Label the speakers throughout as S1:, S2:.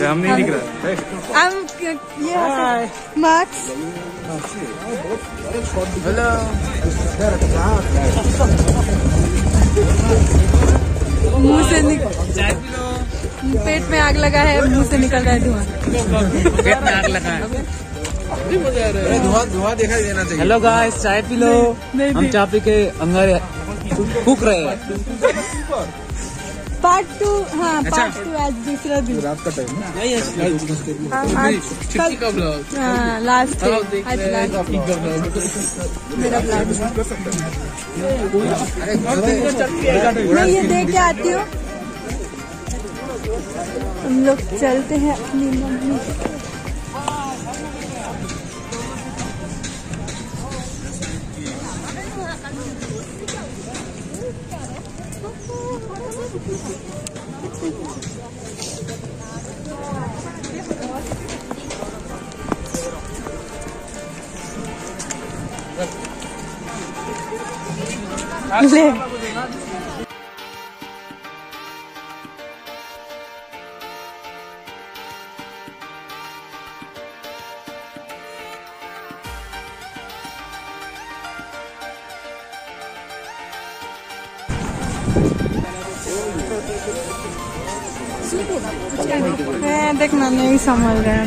S1: I'm yeah. Max.
S2: Hello
S1: मुँह से निक पेट में आग लगा है मुँह से निकल रहा है धुआँ।
S2: पेट में आग लगा है।
S3: धुआँ धुआँ दिखाई देना चाहिए।
S2: हेलो गाइस चाय पी लो।
S1: नहीं,
S2: हम
S1: नहीं।
S2: चाय पी के अंगारे फूक रहे हैं।
S1: पार्ट टू हाँ पार्ट टू आज दूसरा दिन।
S3: रात का टाइम हाँ,
S1: कल हाँ लास्ट आज लास्ट मेरा ब्लॉग मैं ये देख के आती हूँ। हम लोग चलते हैं अपनी मम्मी। के देखना, नहीं समझ रहे हैं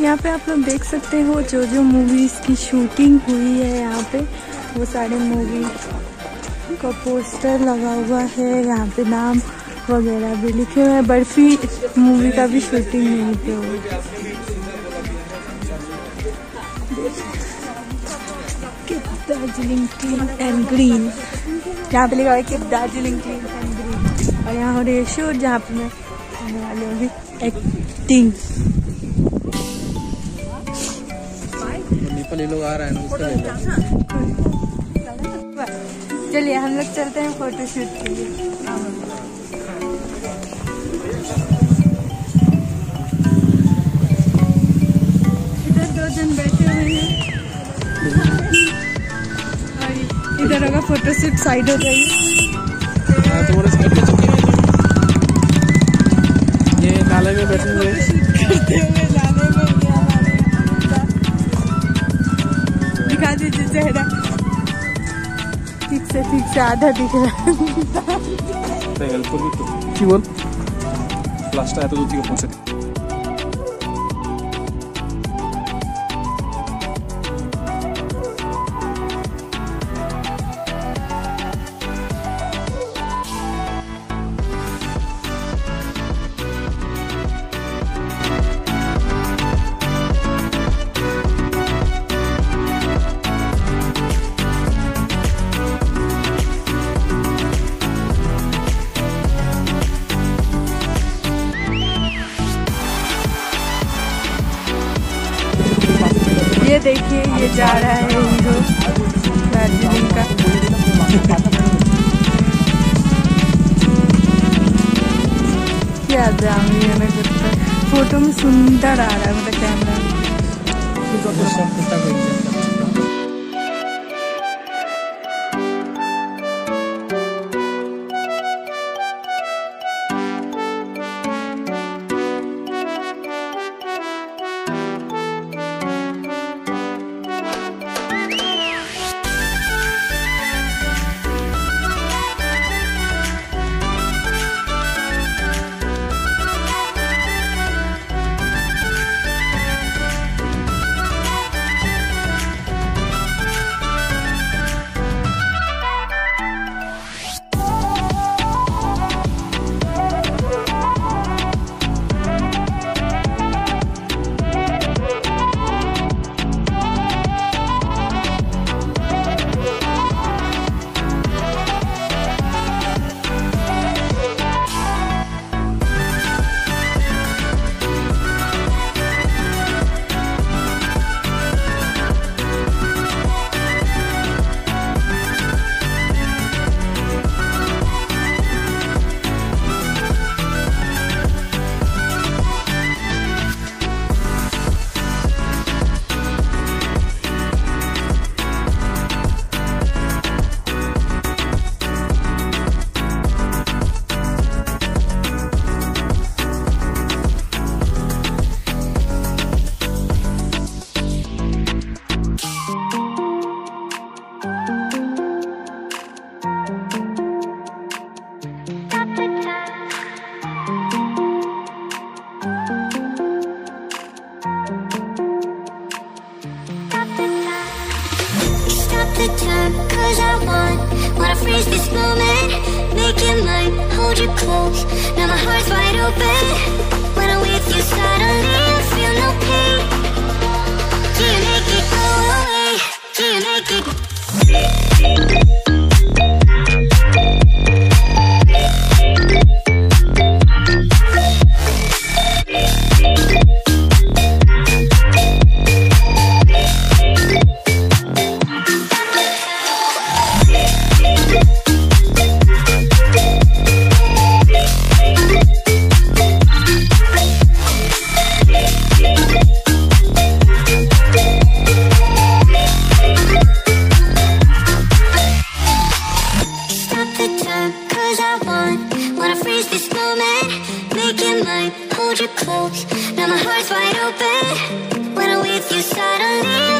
S1: यहाँ पे आप लोग देख सकते हो जो जो मूवीज़ की शूटिंग हुई है यहाँ पे, वो सारे मूवी का पोस्टर लगा हुआ है यहाँ पे नाम वगैरह भी लिखे हुए हैं बर्फ़ी मूवी का भी शूटिंग यहीं पे हुआ दार्जिलिंग क्लीन एंड ग्रीन यहाँ पे लिखा हुआ है keep Darjeeling clean and green और यहाँ हो रही है शूट जहाँ पे मैं करने वाली हूँ एक्टिंग
S3: लोग आ रहे हैं
S1: चलिए हम लोग चलते हैं फ़ोटो शूट के लिए। इधर दो जन बैठे हुए हैं। इधर होगा फ़ोटो शूट साइड हो जाइए।
S3: हाँ, ये नाले में बैठे हुए
S1: का- दिखा दीजिए चेहरा। ठीक से ठीक से आधा दिख रहा है
S3: हेल्प कर तो কি বল ক্লাসটা এত দূর থেকে পৌঁছে
S1: जा रहा है दार्जिलिंग का। क्या मैं फ़ोटो में सुंदर आ रहा है मतलब camera.
S4: Now my heart's wide open When I'm with you suddenly I feel no pain. You make it go away? You make it? mine, hold you close. Now my heart's wide open. When I'm with you, suddenly.